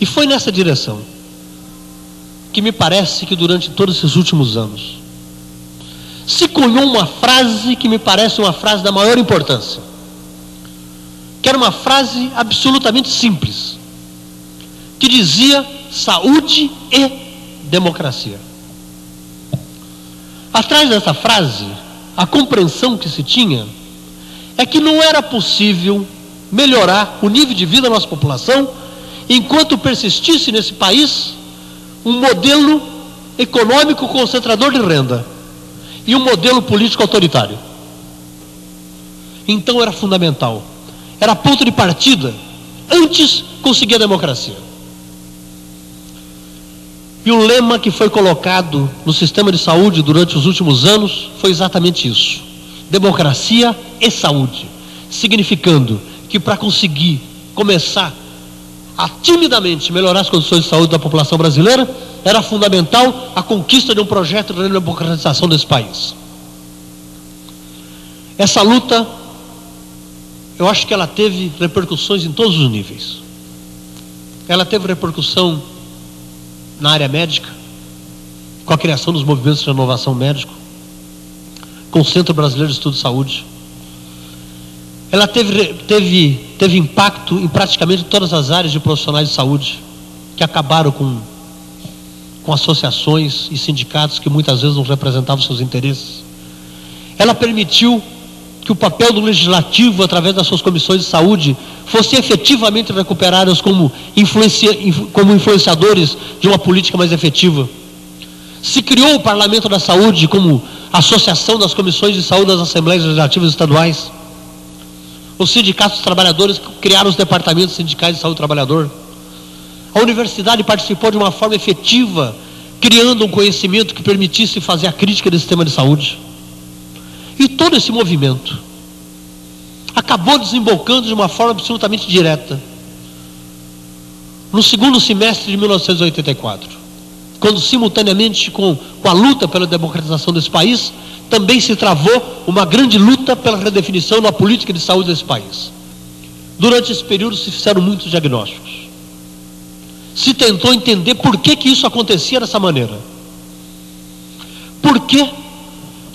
E foi nessa direção que me parece que durante todos esses últimos anos se cunhou uma frase que me parece uma frase da maior importância. Que era uma frase absolutamente simples, que dizia saúde e democracia. Atrás dessa frase, a compreensão que se tinha é que não era possível melhorar o nível de vida da nossa população enquanto persistisse nesse país um modelo econômico concentrador de renda e um modelo político autoritário. Então era fundamental, era ponto de partida, antes conseguir a democracia. E o lema que foi colocado no sistema de saúde durante os últimos anos foi exatamente isso: democracia e saúde, significando que para conseguir começar a timidamente melhorar as condições de saúde da população brasileira, era fundamental a conquista de um projeto de democratização desse país. Essa luta, eu acho que ela teve repercussões em todos os níveis. Ela teve repercussão na área médica, com a criação dos movimentos de renovação médico, com o Centro Brasileiro de Estudo de Saúde. Ela teve, teve, teve impacto em praticamente todas as áreas de profissionais de saúde, que acabaram com, com associações e sindicatos que muitas vezes não representavam seus interesses. Ela permitiu que o papel do legislativo, através das suas comissões de saúde, fosse efetivamente recuperadas como, influencia, como influenciadores de uma política mais efetiva. Se criou o Parlamento da Saúde como associação das comissões de saúde das Assembleias Legislativas Estaduais. Os sindicatos trabalhadores criaram os departamentos sindicais de saúde do trabalhador. A universidade participou de uma forma efetiva, criando um conhecimento que permitisse fazer a crítica do sistema de saúde. E todo esse movimento acabou desembocando de uma forma absolutamente direta no segundo semestre de 1984, quando simultaneamente com, com a luta pela democratização desse país, também se travou uma grande luta pela redefinição da política de saúde desse país. Durante esse período se fizeram muitos diagnósticos. Se tentou entender por que, que isso acontecia dessa maneira. Por que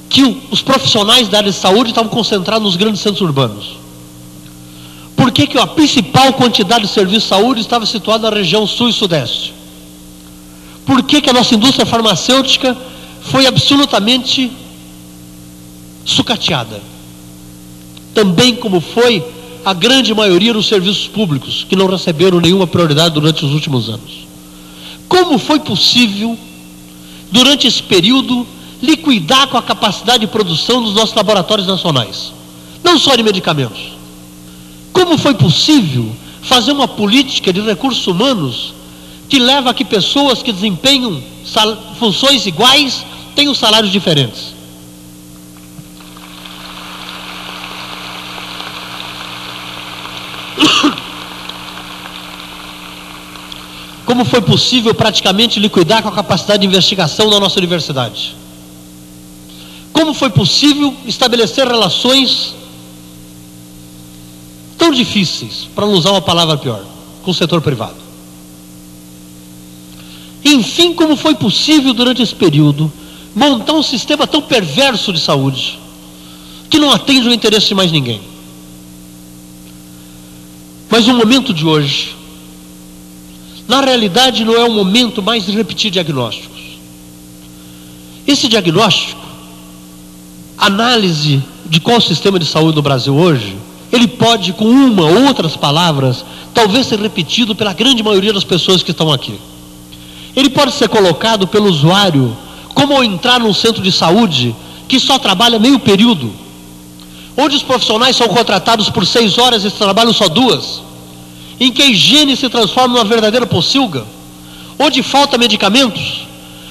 que os profissionais da área de saúde estavam concentrados nos grandes centros urbanos? Por que, que a principal quantidade de serviços de saúde estava situada na região sul e sudeste? Por que, que a nossa indústria farmacêutica foi absolutamente sucateada? Também como foi a grande maioria dos serviços públicos, que não receberam nenhuma prioridade durante os últimos anos. Como foi possível, durante esse período, liquidar com a capacidade de produção dos nossos laboratórios nacionais, não só de medicamentos. Como foi possível fazer uma política de recursos humanos que leva a que pessoas que desempenham funções iguais tenham salários diferentes? Como foi possível praticamente liquidar com a capacidade de investigação da nossa universidade? Como foi possível estabelecer relações tão difíceis, para não usar uma palavra pior, com o setor privado? Enfim, como foi possível durante esse período montar um sistema tão perverso de saúde que não atende o interesse de mais ninguém? Mas o momento de hoje, na realidade, não é o momento mais de repetir diagnósticos. Esse diagnóstico análise de qual o sistema de saúde do Brasil hoje, ele pode, com uma ou outras palavras, talvez ser repetido pela grande maioria das pessoas que estão aqui. Ele pode ser colocado pelo usuário como ao entrar num centro de saúde que só trabalha meio período, onde os profissionais são contratados por seis horas e trabalham só duas, em que a higiene se transforma numa verdadeira pocilga, onde falta medicamentos,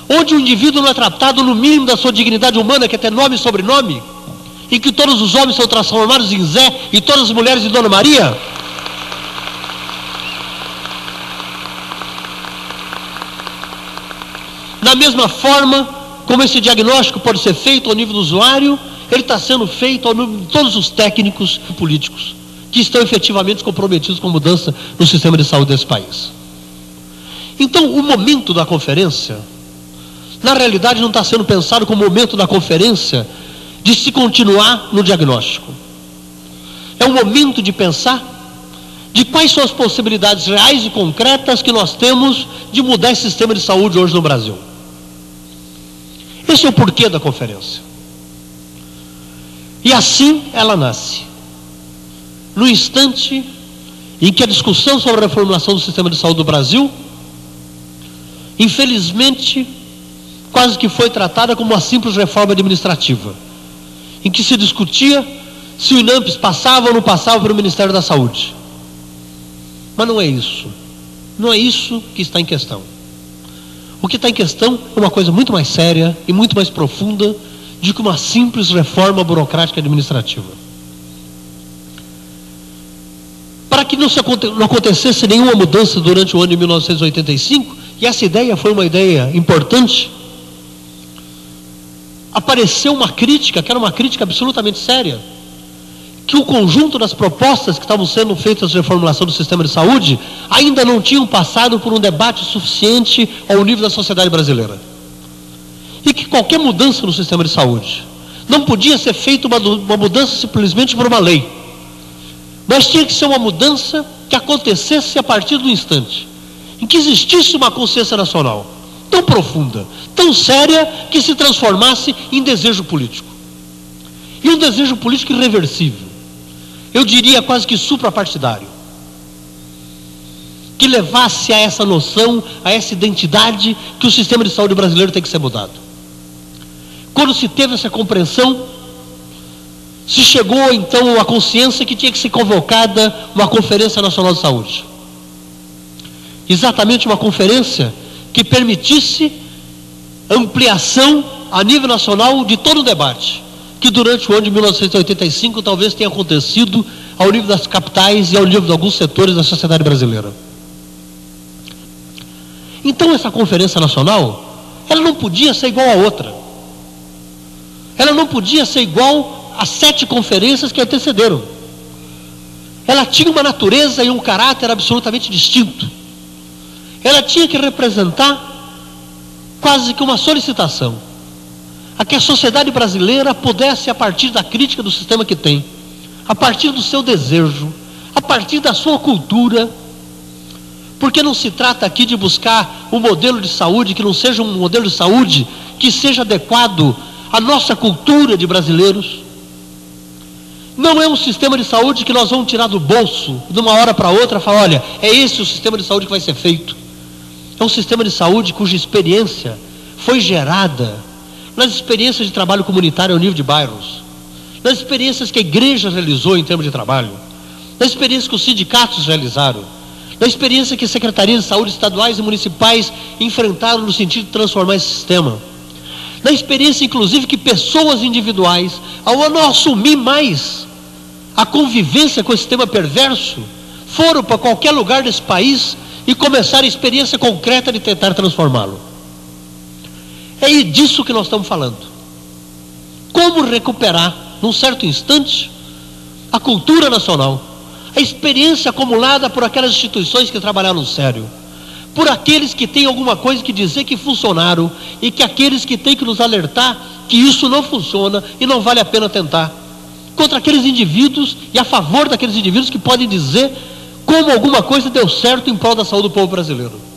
onde o indivíduo não é tratado no mínimo da sua dignidade humana, que é ter nome e sobrenome, e que todos os homens são transformados em Zé e todas as mulheres em Dona Maria? Da mesma forma como esse diagnóstico pode ser feito ao nível do usuário, ele está sendo feito ao nível de todos os técnicos e políticos que estão efetivamente comprometidos com mudança no sistema de saúde desse país. Então, o momento da conferência, na realidade, não está sendo pensado como o momento da conferência de se continuar no diagnóstico. É o momento de pensar de quais são as possibilidades reais e concretas que nós temos de mudar esse sistema de saúde hoje no Brasil. Esse é o porquê da conferência. E assim ela nasce. No instante em que a discussão sobre a reformulação do sistema de saúde do Brasil, infelizmente, quase que foi tratada como uma simples reforma administrativa, em que se discutia se o INAMPS passava ou não passava para o Ministério da Saúde. Mas não é isso. Não é isso que está em questão. O que está em questão é uma coisa muito mais séria e muito mais profunda do que uma simples reforma burocrática administrativa. Para que não, se, não acontecesse nenhuma mudança durante o ano de 1985, e essa ideia foi uma ideia importante, apareceu uma crítica, que era uma crítica absolutamente séria, que o conjunto das propostas que estavam sendo feitas de reformulação do sistema de saúde ainda não tinham passado por um debate suficiente ao nível da sociedade brasileira. E que qualquer mudança no sistema de saúde não podia ser feita uma, uma mudança simplesmente por uma lei, mas tinha que ser uma mudança que acontecesse a partir do instante em que existisse uma consciência nacional tão profunda, tão séria, que se transformasse em desejo político. E um desejo político irreversível eu diria quase que suprapartidário, que levasse a essa noção, a essa identidade que o sistema de saúde brasileiro tem que ser mudado. Quando se teve essa compreensão, se chegou então à consciência que tinha que ser convocada uma Conferência Nacional de Saúde. Exatamente uma conferência que permitisse ampliação a nível nacional de todo o debate que durante o ano de 1985 talvez tenha acontecido ao nível das capitais e ao nível de alguns setores da sociedade brasileira. Então essa conferência nacional, ela não podia ser igual a outra. Ela não podia ser igual às sete conferências que antecederam. Ela tinha uma natureza e um caráter absolutamente distinto. Ela tinha que representar quase que uma solicitação a que a sociedade brasileira pudesse, a partir da crítica do sistema que tem, a partir do seu desejo, a partir da sua cultura, porque não se trata aqui de buscar um modelo de saúde que não seja um modelo de saúde que seja adequado à nossa cultura de brasileiros. Não é um sistema de saúde que nós vamos tirar do bolso de uma hora para outra e falar: olha, é esse o sistema de saúde que vai ser feito. É um sistema de saúde cuja experiência foi gerada nas experiências de trabalho comunitário ao nível de bairros, nas experiências que a igreja realizou em termos de trabalho, nas experiências que os sindicatos realizaram, na experiência que as secretarias de saúde estaduais e municipais enfrentaram no sentido de transformar esse sistema, na experiência, inclusive, que pessoas individuais, ao não assumir mais a convivência com esse sistema perverso, foram para qualquer lugar desse país e começaram a experiência concreta de tentar transformá-lo. É disso que nós estamos falando. Como recuperar, num certo instante, a cultura nacional, a experiência acumulada por aquelas instituições que trabalharam sério, por aqueles que têm alguma coisa que dizer que funcionaram e que aqueles que têm que nos alertar que isso não funciona e não vale a pena tentar, contra aqueles indivíduos e a favor daqueles indivíduos que podem dizer como alguma coisa deu certo em prol da saúde do povo brasileiro.